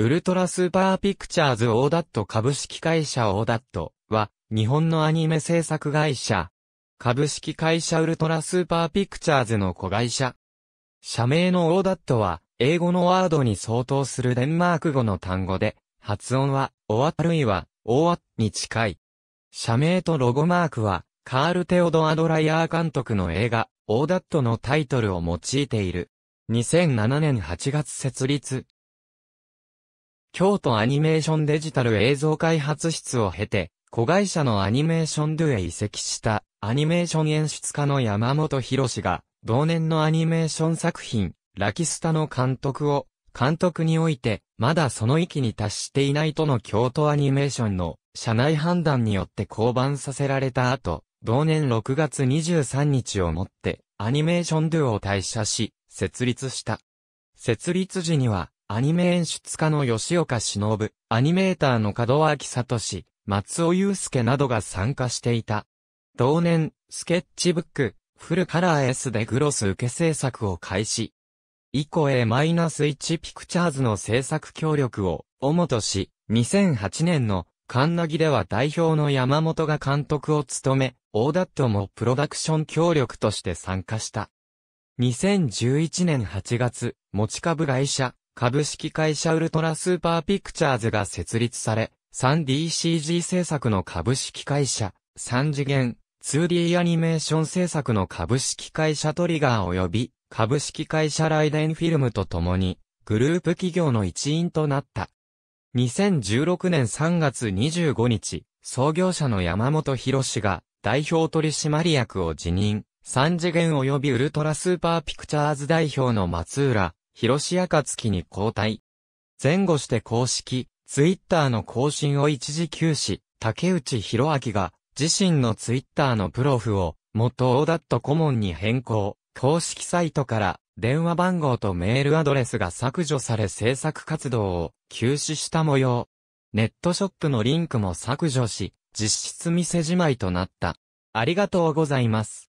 ウルトラスーパーピクチャーズオーダット株式会社オーダットは、日本のアニメ制作会社。株式会社ウルトラスーパーピクチャーズの子会社。社名のオーダットは、英語のワードに相当するデンマーク語の単語で、発音は、オアあるいは、オアに近い。社名とロゴマークは、カール・テオドアドライヤー監督の映画、オーダットのタイトルを用いている。2007年8月設立。京都アニメーションデジタル映像開発室を経て、子会社のアニメーションドゥへ移籍したアニメーション演出家の山本博士が、同年のアニメーション作品、ラキスタの監督を、監督において、まだその域に達していないとの京都アニメーションの社内判断によって降板させられた後、同年6月23日をもって、アニメーションドゥを退社し、設立した。設立時には、アニメ演出家の吉岡忍、アニメーターの門脇聡、松尾祐介などが参加していた。同年、スケッチブック、フルカラー S でグロス受け制作を開始。以降 A-1 ピクチャーズの制作協力を、主とし、2008年のカンナギでは代表の山本が監督を務め、オーダットもプロダクション協力として参加した。2011年8月、持ち株会社、株式会社ウルトラスーパーピクチャーズが設立され、3DCG 制作の株式会社、3次元、2D アニメーション制作の株式会社トリガー及び、株式会社ライデンフィルムと共に、グループ企業の一員となった。2016年3月25日、創業者の山本博士が代表取締役を辞任。三次元及びウルトラスーパーピクチャーズ代表の松浦、広志暁に交代。前後して公式、ツイッターの更新を一時休止、竹内博明が自身のツイッターのプロフを元オーダット顧問に変更、公式サイトから電話番号とメールアドレスが削除され制作活動を休止した模様。ネットショップのリンクも削除し、実質店じまいとなった。ありがとうございます。